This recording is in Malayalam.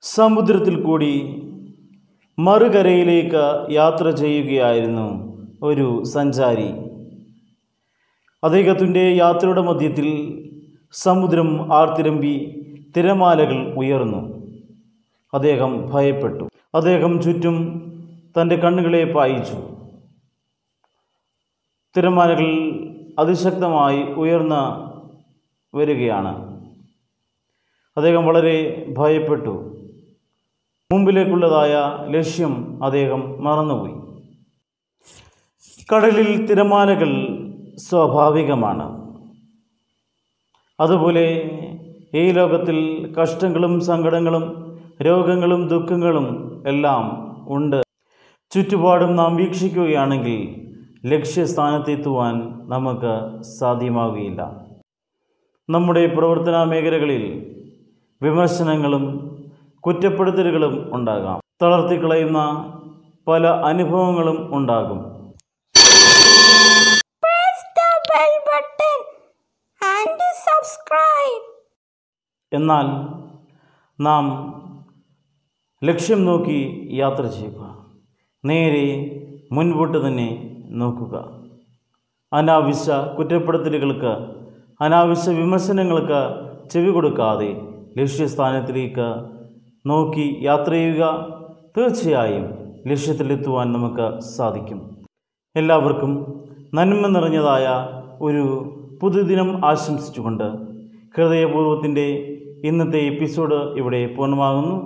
സമുദ്രത്തിൽ കൂടി മറുകരയിലേക്ക് യാത്ര ചെയ്യുകയായിരുന്നു ഒരു സഞ്ചാരി. അദ്ദേഹത്തിന്റെ യാത്രയുടെ മധ്യത്തിൽ സമുദ്രം ആർത്തിരമ്പി തിരമാലകൾ ഉയർന്നു. അദ്ദേഹം ഭയപ്പെട്ടു. അദ്ദേഹം ചുറ്റും തന്റെ കണ്ണുകളെ പായിച്ചു. തിരമാലകൾ അതിശക്തമായി ഉയർന്ന വരികയാണ്. അദ്ദേഹം വളരെ ഭയപ്പെട്ടു. മുമ്പിലേക്കുള്ളതായ ലക്ഷ്യം അദ്ദേഹം മറന്നുപോയി. കടലിൽ തിരമാലകൾ സ്വാഭാവികമാണ്. അതുപോലെ ഈ ലോകത്തിൽ കഷ്ടങ്ങളും സങ്കടങ്ങളും രോഗങ്ങളും ദുഃഖങ്ങളും എല്ലാം ഉണ്ട്. ചുറ്റുപാടും നാം വീക്ഷിക്കുകയാണെങ്കിൽ ലക്ഷ്യസ്ഥാനത്തെത്തുവാൻ നമുക്ക് സാധ്യമാവുകയില്ല. നമ്മുടെ പ്രവർത്തന മേഖലകളിൽ വിമർശനങ്ങളും കുറ്റപ്പെടുത്തലുകളും ഉണ്ടാകാം. തളർത്തിക്കളയുന്ന പല അനുഭവങ്ങളും ഉണ്ടാകും. Press the bell button and subscribe. എന്നാൽ നാം ലക്ഷ്യം നോക്കി യാത്ര ചെയ്യുക. നേരെ മുൻപോട്ട് തന്നെ നോക്കുക. അനാവശ്യ കുറ്റപ്പെടുത്തലുകൾക്ക് അനാവശ്യ വിമർശനങ്ങൾക്ക് ചെവി കൊടുക്കാതെ ലക്ഷ്യസ്ഥാനത്തിലേക്ക് നോക്കി യാത്ര ചെയ്യുക തീർച്ചയായും ലക്ഷ്യത്തിലെത്തുവാൻ നമുക്ക് സാധിക്കും. എല്ലാവർക്കും നന്മ നിറഞ്ഞതായ ഒരു പുതുദിനം ആശംസിച്ചുകൊണ്ട് ഹൃദയപൂർവത്തിന്റെ ഇന്നത്തെ എപ്പിസോഡ് ഇവിടെ പൂർണമാകുന്നു.